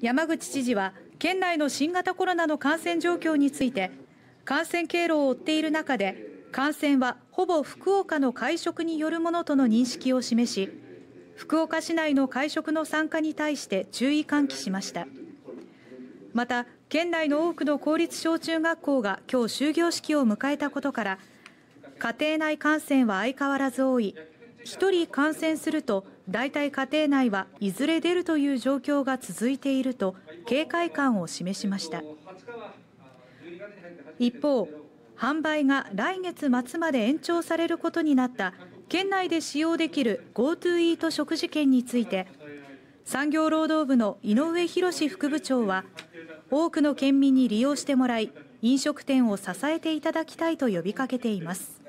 山口知事は県内の新型コロナの感染状況について感染経路を追っている中で感染はほぼ福岡の会食によるものとの認識を示し福岡市内の会食の参加に対して注意喚起しました。また県内の多くの公立小中学校が今日終業式を迎えたことから家庭内感染は相変わらず多い1人感染すると大体家庭内はいずれ出るという状況が続いていると警戒感を示しました。一方販売が来月末まで延長されることになった県内で使用できる GoTo イート食事券について産業労働部の井上博副部長は多くの県民に利用してもらい飲食店を支えていただきたいと呼びかけています。